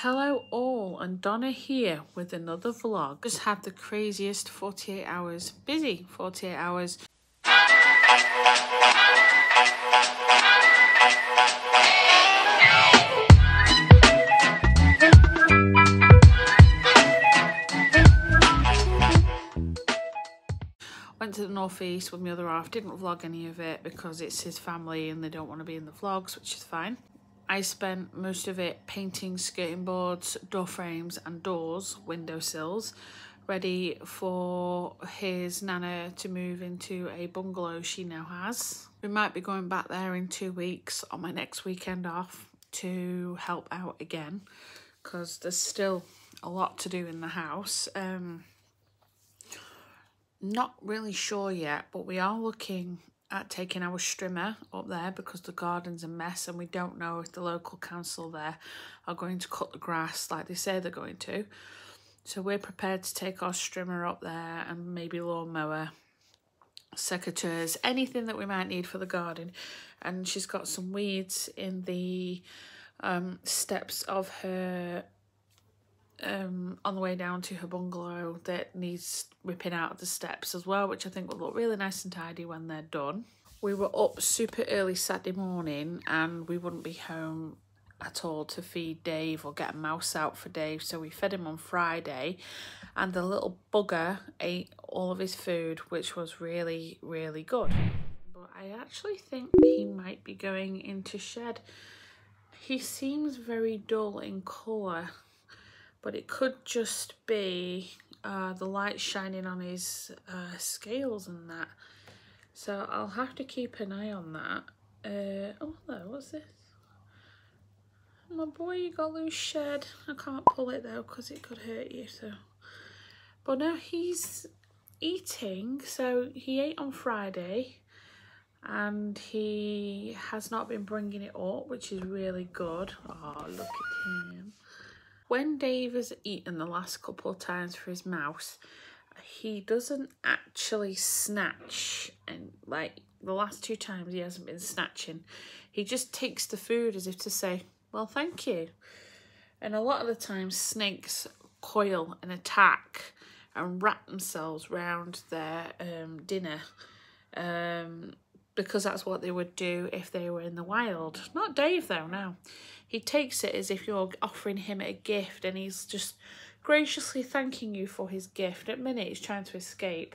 Hello all and Donna here with another vlog. Just had the craziest 48 hours, busy 48 hours. Went to the northeast with my other half, didn't vlog any of it because it's his family and they don't want to be in the vlogs, which is fine. I spent most of it painting skirting boards, door frames and doors, windowsills, ready for his nana to move into a bungalow she now has. We might be going back there in two weeks on my next weekend off to help out again because there's still a lot to do in the house. Um, not really sure yet, but we are looking at taking our strimmer up there because the garden's a mess and we don't know if the local council there are going to cut the grass like they say they're going to. So we're prepared to take our strimmer up there and maybe lawnmower, secateurs, anything that we might need for the garden. And she's got some weeds in the um, steps of her um, on the way down to her bungalow that needs ripping out the steps as well, which I think will look really nice and tidy when they're done. We were up super early Saturday morning and we wouldn't be home at all to feed Dave or get a mouse out for Dave, so we fed him on Friday and the little bugger ate all of his food, which was really, really good. But I actually think he might be going into shed. He seems very dull in colour but it could just be uh, the light shining on his uh, scales and that. So I'll have to keep an eye on that. Uh, oh, no, what's this? My boy, you got loose shed. I can't pull it though because it could hurt you. So, But now he's eating. So he ate on Friday and he has not been bringing it up, which is really good. Oh, look at him. When Dave has eaten the last couple of times for his mouse, he doesn't actually snatch and like the last two times he hasn't been snatching. He just takes the food as if to say, well, thank you. And a lot of the time snakes coil and attack and wrap themselves round their um, dinner um, because that's what they would do if they were in the wild. Not Dave though, no he takes it as if you're offering him a gift and he's just graciously thanking you for his gift. At minute he's trying to escape,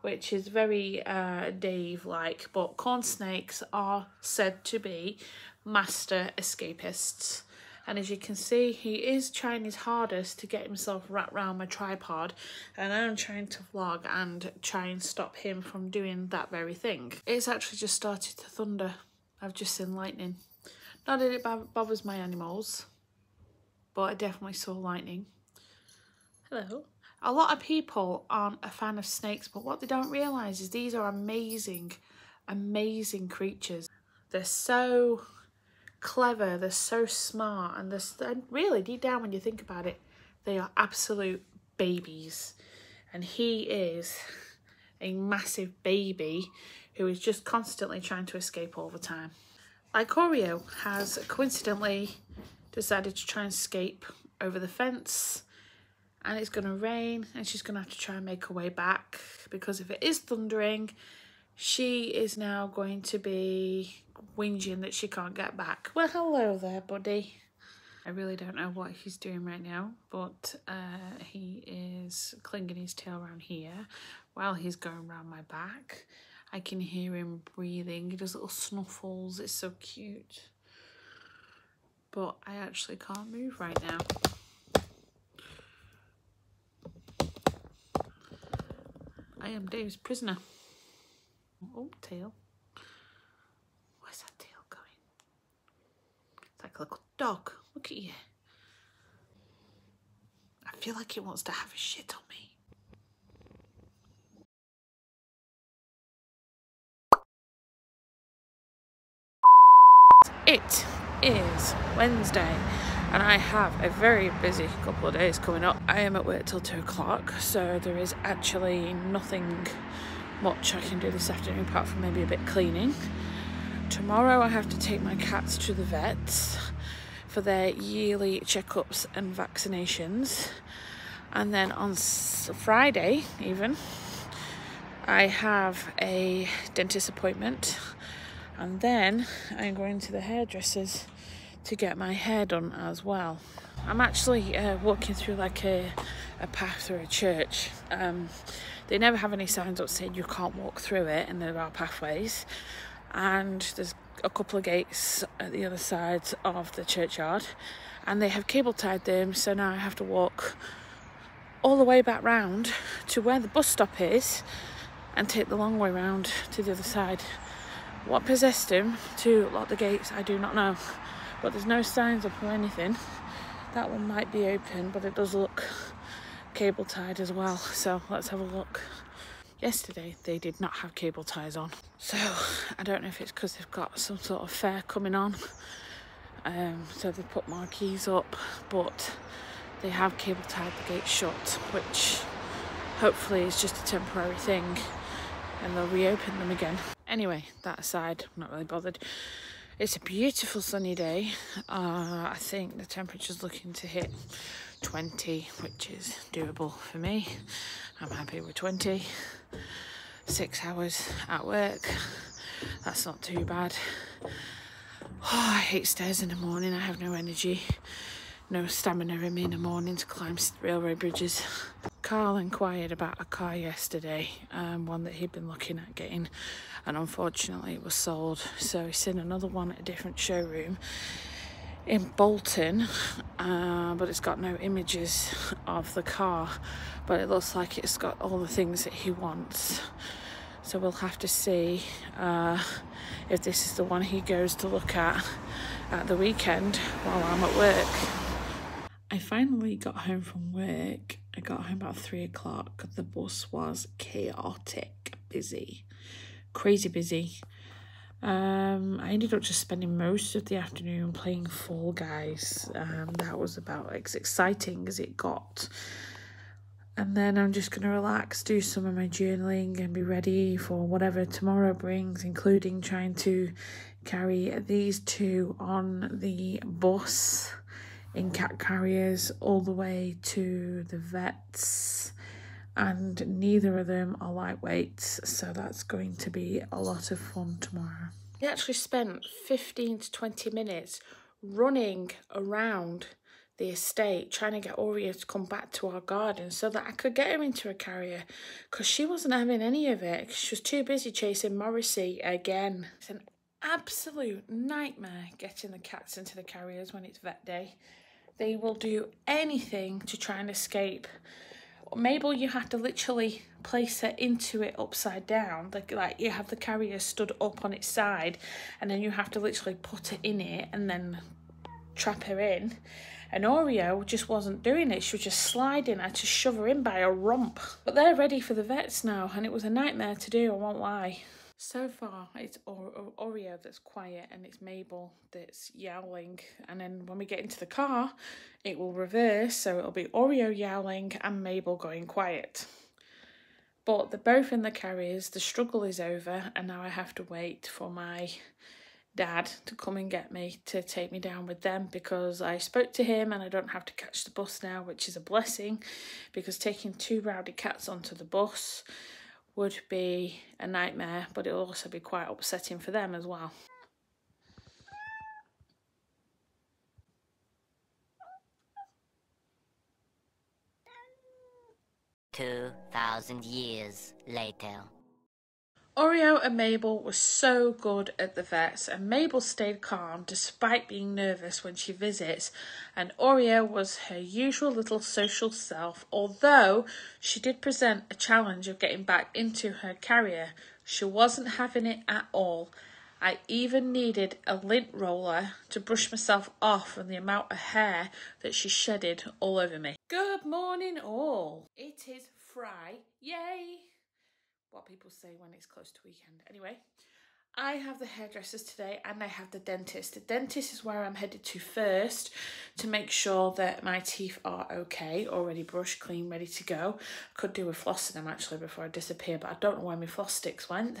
which is very uh, Dave-like, but corn snakes are said to be master escapists. And as you can see, he is trying his hardest to get himself wrapped around my tripod. And I'm trying to vlog and try and stop him from doing that very thing. It's actually just started to thunder. I've just seen lightning. Not that it bothers my animals, but I definitely saw lightning. Hello. A lot of people aren't a fan of snakes, but what they don't realise is these are amazing, amazing creatures. They're so clever, they're so smart, and they're really, deep down when you think about it, they are absolute babies. And he is a massive baby who is just constantly trying to escape all the time. Ikorio has coincidentally decided to try and escape over the fence and it's going to rain and she's going to have to try and make her way back because if it is thundering she is now going to be whinging that she can't get back. Well, hello there, buddy. I really don't know what he's doing right now, but uh, he is clinging his tail around here while he's going around my back. I can hear him breathing. He does little snuffles. It's so cute. But I actually can't move right now. I am Dave's prisoner. Oh, tail. Where's that tail going? It's like a little dog. Look at you. I feel like it wants to have a shit on me. It is Wednesday and I have a very busy couple of days coming up. I am at work till two o'clock, so there is actually nothing much I can do this afternoon apart from maybe a bit cleaning. Tomorrow I have to take my cats to the vets for their yearly checkups and vaccinations. And then on Friday, even, I have a dentist appointment. And then I'm going to the hairdressers to get my hair done as well. I'm actually uh, walking through like a, a path through a church. Um, they never have any signs up saying you can't walk through it, and there are pathways. And there's a couple of gates at the other side of the churchyard, and they have cable tied them. So now I have to walk all the way back round to where the bus stop is, and take the long way round to the other side. What possessed him to lock the gates, I do not know, but there's no signs up or anything. That one might be open, but it does look cable tied as well. So let's have a look. Yesterday they did not have cable ties on. So I don't know if it's because they've got some sort of fair coming on. Um, so they put marquees up, but they have cable tied the gate shut, which hopefully is just a temporary thing and they'll reopen them again. Anyway, that aside, I'm not really bothered. It's a beautiful sunny day. Uh, I think the temperature's looking to hit 20, which is doable for me. I'm happy with 20. Six hours at work. That's not too bad. Oh, I hate stairs in the morning. I have no energy, no stamina in me in the morning to climb railway bridges. Carl inquired about a car yesterday, um, one that he'd been looking at getting, and unfortunately it was sold. So he's seen another one at a different showroom in Bolton, uh, but it's got no images of the car, but it looks like it's got all the things that he wants. So we'll have to see uh, if this is the one he goes to look at at the weekend while I'm at work. I finally got home from work. I got home about three o'clock. The bus was chaotic, busy, crazy busy. Um, I ended up just spending most of the afternoon playing Fall Guys. Um, that was about as exciting as it got. And then I'm just going to relax, do some of my journaling, and be ready for whatever tomorrow brings, including trying to carry these two on the bus in cat carriers all the way to the vets and neither of them are lightweights so that's going to be a lot of fun tomorrow. We actually spent 15 to 20 minutes running around the estate trying to get Oreo to come back to our garden so that I could get her into a carrier because she wasn't having any of it. She was too busy chasing Morrissey again. It's an absolute nightmare getting the cats into the carriers when it's vet day. They will do anything to try and escape. Mabel, you have to literally place her into it upside down. Like, like you have the carrier stood up on its side, and then you have to literally put her in it and then trap her in. And Oreo just wasn't doing it. She was just sliding. I had to shove her in by a rump. But they're ready for the vets now, and it was a nightmare to do, I won't lie. So far, it's Oreo that's quiet and it's Mabel that's yowling. And then when we get into the car, it will reverse. So it'll be Oreo yowling and Mabel going quiet. But they're both in the carriers. The struggle is over. And now I have to wait for my dad to come and get me to take me down with them because I spoke to him and I don't have to catch the bus now, which is a blessing because taking two rowdy cats onto the bus would be a nightmare, but it'll also be quite upsetting for them as well. Two thousand years later. Oreo and Mabel were so good at the vets, and Mabel stayed calm despite being nervous when she visits, and Oreo was her usual little social self, although she did present a challenge of getting back into her carrier. She wasn't having it at all. I even needed a lint roller to brush myself off from the amount of hair that she shedded all over me. Good morning, all. It is Fry. Yay! What people say when it's close to weekend. Anyway, I have the hairdressers today and I have the dentist. The dentist is where I'm headed to first to make sure that my teeth are okay, already brushed, clean, ready to go. Could do with flossing them actually before I disappear, but I don't know where my floss sticks went.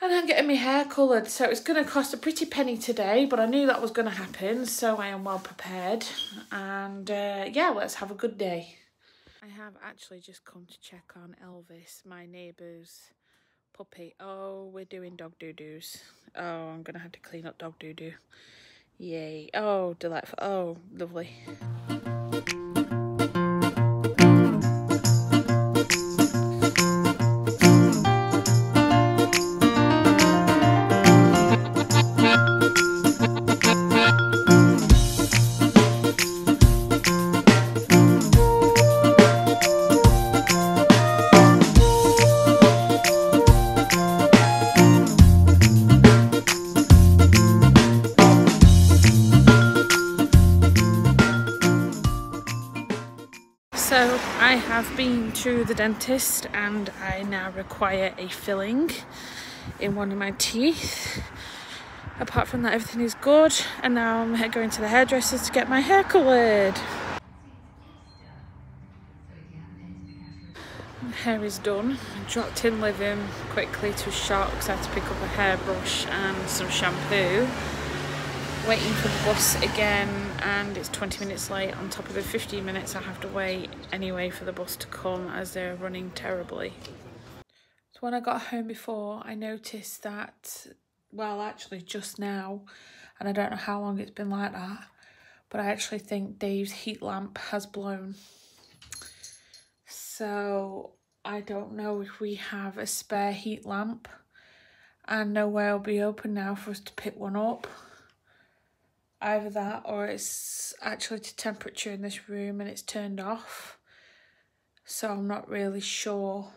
and I'm getting my hair coloured. So it's going to cost a pretty penny today, but I knew that was going to happen, so I am well prepared. And uh, yeah, let's have a good day. I have actually just come to check on Elvis, my neighbour's puppy. Oh, we're doing dog doo-doos. Oh, I'm going to have to clean up dog doo-doo. Yay. Oh, delightful. Oh, lovely. Have been to the dentist and I now require a filling in one of my teeth. Apart from that everything is good and now I'm going to the hairdressers to get my hair coloured. My hair is done. I dropped in living quickly to a shop because I had to pick up a hairbrush and some shampoo. Waiting for the bus again and it's 20 minutes late on top of the 15 minutes I have to wait anyway for the bus to come as they're running terribly. So when I got home before I noticed that, well actually just now, and I don't know how long it's been like that, but I actually think Dave's heat lamp has blown. So I don't know if we have a spare heat lamp and nowhere will be open now for us to pick one up either that or it's actually to temperature in this room and it's turned off. So I'm not really sure.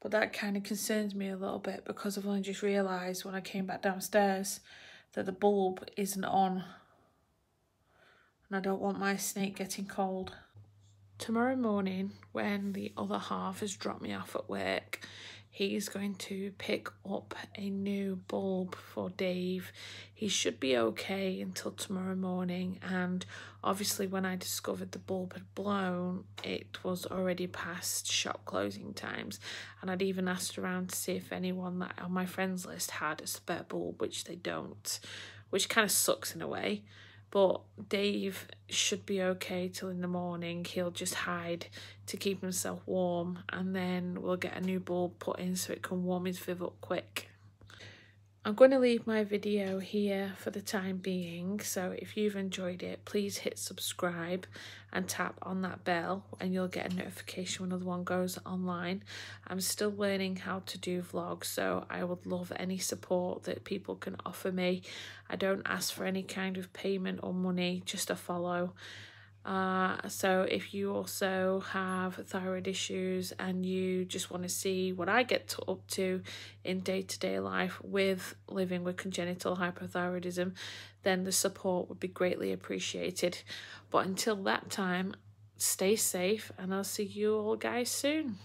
But that kind of concerns me a little bit because I've only just realised when I came back downstairs that the bulb isn't on. And I don't want my snake getting cold. Tomorrow morning, when the other half has dropped me off at work, he's going to pick up a new bulb for Dave. He should be okay until tomorrow morning and obviously when I discovered the bulb had blown it was already past shop closing times and I'd even asked around to see if anyone that on my friends list had a spare bulb which they don't which kind of sucks in a way but Dave should be okay till in the morning. He'll just hide to keep himself warm and then we'll get a new bulb put in so it can warm his Viv up quick. I'm going to leave my video here for the time being, so if you've enjoyed it, please hit subscribe and tap on that bell and you'll get a notification when another one goes online. I'm still learning how to do vlogs, so I would love any support that people can offer me. I don't ask for any kind of payment or money, just a follow. Uh, so if you also have thyroid issues and you just want to see what I get to, up to in day-to-day -day life with living with congenital hypothyroidism, then the support would be greatly appreciated. But until that time, stay safe and I'll see you all guys soon.